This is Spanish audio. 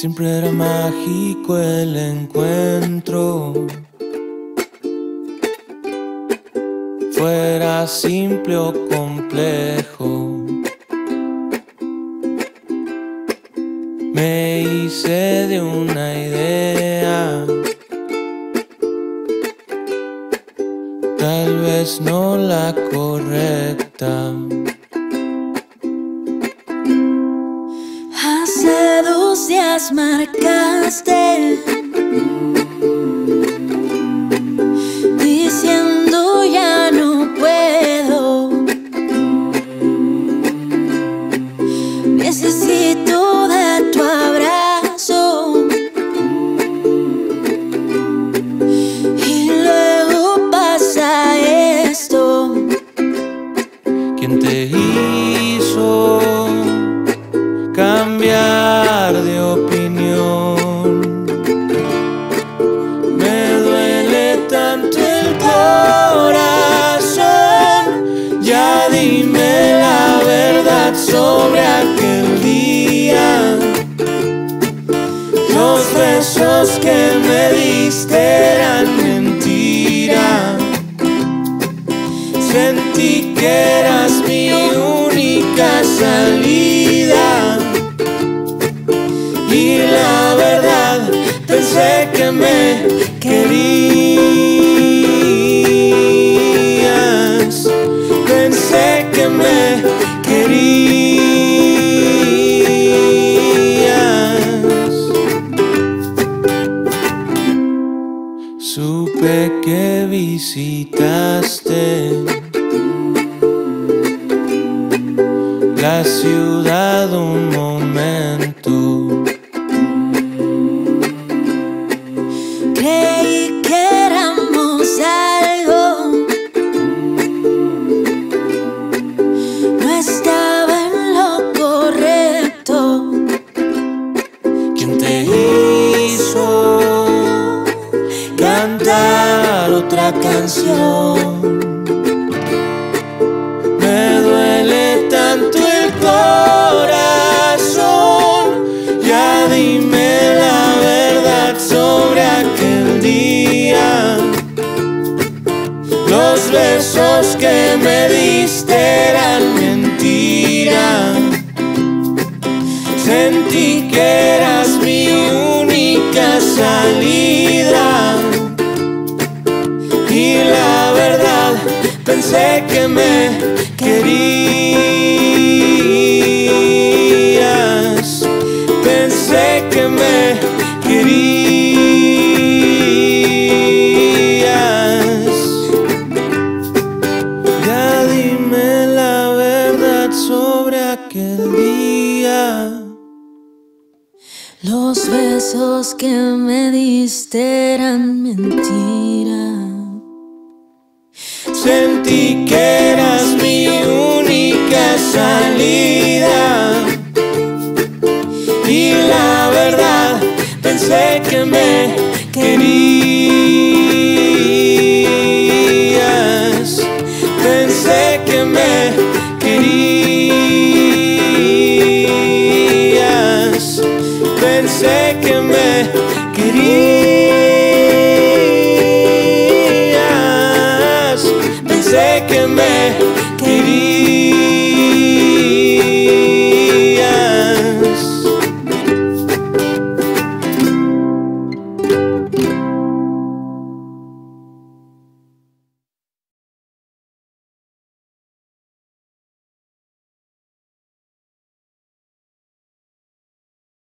Siempre era mágico el encuentro. Fuera simple o complejo. Me hice de una idea. Tal vez no la correcta. Días marcaste diciendo ya no puedo. Necesito de tu abrazo y luego pasa esto. ¿Quién te hizo cambiar de opinión? Me duele tanto el corazón. Ya dime la verdad sobre aquel día. Los besos que me diste eran mentira. Sentí que eras mi única salida. Supe que visitaste la ciudad un momento. Otra canción? Me duele tanto el corazón. Ya dime la verdad sobre aquel día. Los besos que me diste eran mentira. Pensé que me querías. Pensé que me querías. Ya dime la verdad sobre aquel día. Los besos que me diste eran mentira. Sentí que eras mi única salida. Y la verdad, pensé que me querías.